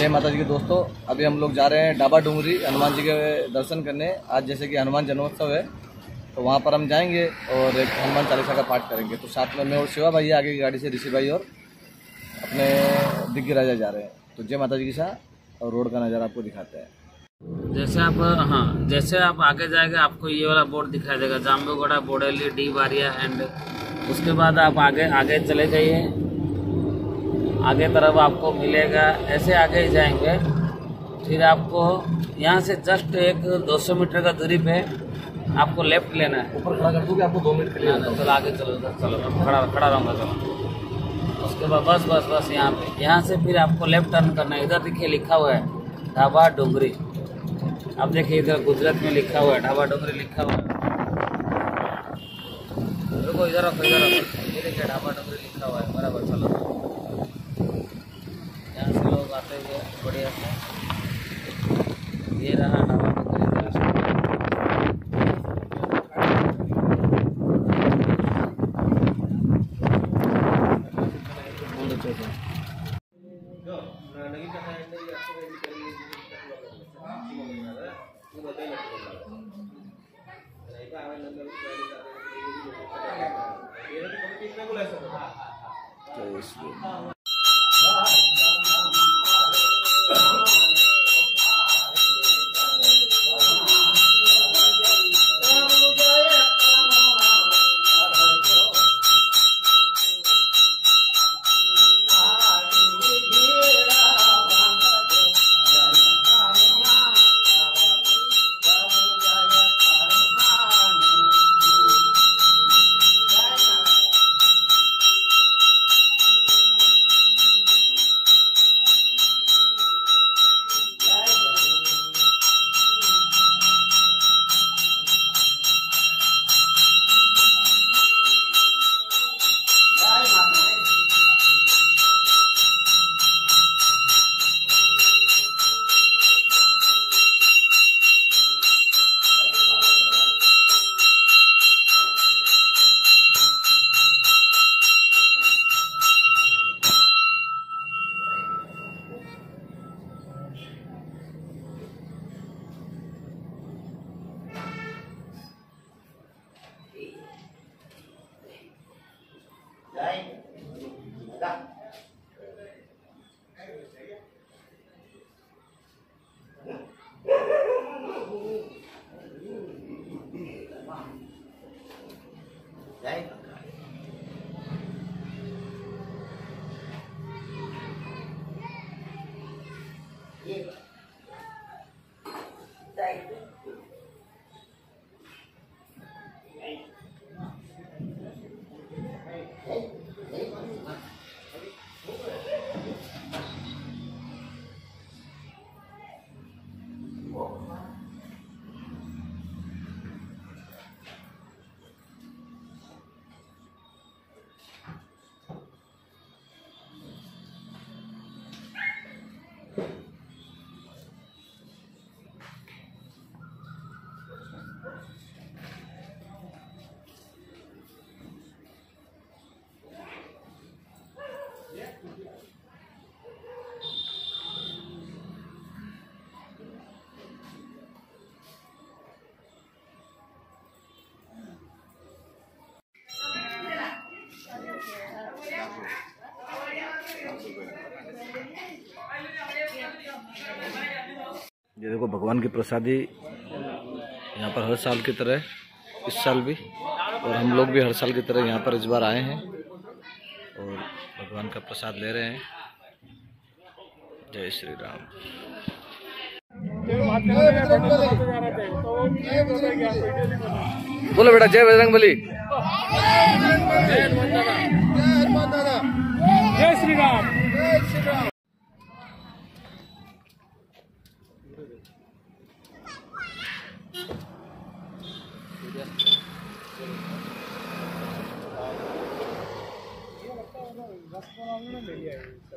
जय माता जी के दोस्तों, अभी हम लोग जा रहे हैं डाबा डूंगरी हनुमान जी के दर्शन करने। आज जैसे कि हनुमान जन्मोत्सव है तो वहाँ पर हम जाएँगे और एक हनुमान चालीसा का पाठ करेंगे। तो साथ में मैं और शिवा भाई आगे की गाड़ी से ऋषि भाई और अपने दिग्गी राजा जा रहे हैं। तो जय माता जी की शाह और रोड का नज़ारा आपको दिखाते हैं। जैसे आप हाँ जैसे आप आगे जाएँगे, आपको ये वाला बोर्ड दिखाई देगा जाम्बूगढ़ा बोडेली, डी बारिया, एंड उसके बाद आप आगे आगे चले जाइए। आगे तरफ़ आपको मिलेगा ऐसे आगे ही जाएँगे। फिर आपको यहाँ से जस्ट एक 200 मीटर का दूरी पे आपको लेफ़्ट लेना है। ऊपर खड़ा कर दूँगी आपको दो मिनट के लिए ना, ना, चलो आगे चलो चलो खड़ा खड़ा रहूँगा चलो। उसके बाद बस बस बस यहाँ पे। यहाँ से फिर आपको लेफ़्ट टर्न करना है। इधर देखिए लिखा हुआ है ढाबा डोंगरी। अब देखिए इधर गुजरात में लिखा हुआ है ढाबा डोंगरी लिखा हुआ है। रुको इधर रखो इधर रखो। ये देखिए ढाबा डोंगरी लिखा हुआ है बराबर चलो। लोग हुए बढ़िया से। ये रहा ढाबा डोंगरी जय श्री ये देखो, भगवान की प्रसादी यहाँ पर हर साल की तरह, इस साल भी, और हम लोग भी हर साल की तरह यहाँ पर इस बार आए हैं और भगवान का प्रसाद ले रहे हैं। जय श्री राम। बोलो बेटा, जय बजरंग बली Yeah.